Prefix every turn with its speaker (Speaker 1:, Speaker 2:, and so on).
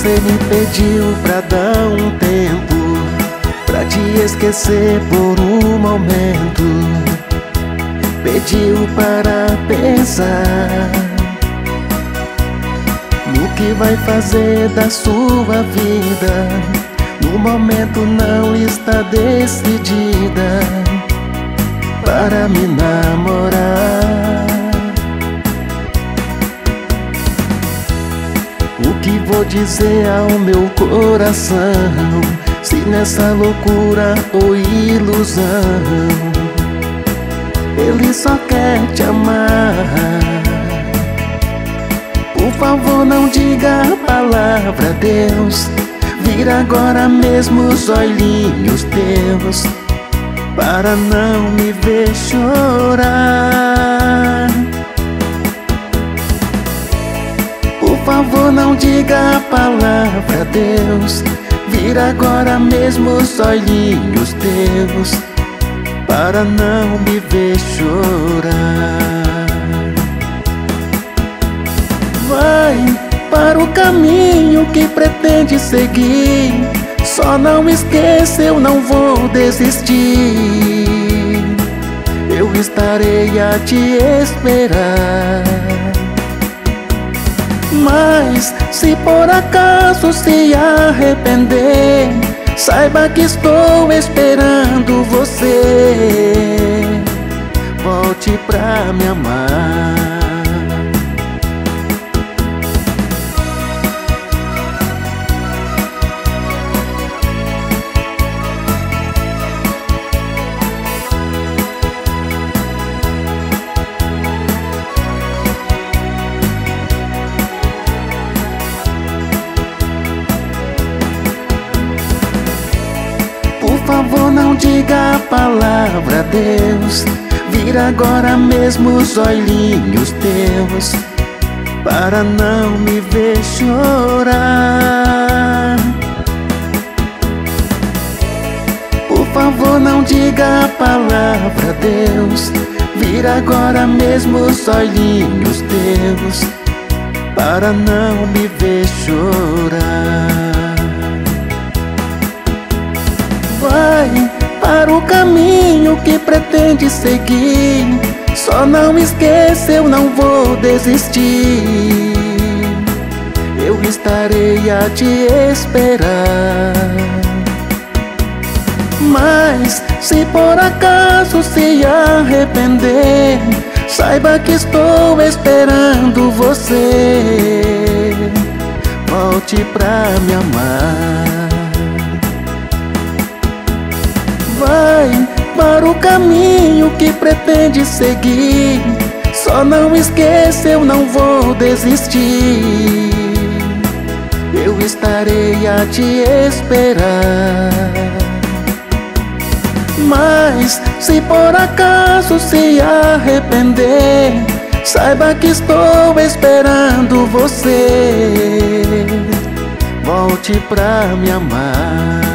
Speaker 1: Você me pediu pra dar um tempo Pra te esquecer por um momento. Pediu para pensar No que vai fazer da sua vida. No momento não está decidida Para me namorar vou dizer ao meu coração Se nessa loucura ou ilusão Ele só quer te amar. Por favor não diga a palavra Deus Vira agora mesmo os olhinhos teus Para não me ver chorar diga a palavra Deus. Vira agora mesmo os olhinhos teus Para não me ver chorar. Vai para o caminho que pretende seguir. Só não esqueça, eu não vou desistir. Eu estarei a te esperar mas se por acaso se arrepender Saiba que estou esperando você. Volte pra me amar diga a palavra Deus. Vira agora mesmo os olhinhos teus Para não me ver chorar. Por favor, não diga a palavra Deus. Vira agora mesmo os olhinhos teus Para não me ver chorar caminho que pretende seguir. Só não esqueça, eu não vou desistir. Eu estarei a te esperar. Mas se por acaso se arrepender, saiba que estou esperando você. Volte pra me amar. Caminho que pretende seguir. Só não esqueça, eu não vou desistir. Eu estarei a te esperar. Mas se por acaso se arrepender, saiba que estou esperando você. Volte pra me amar.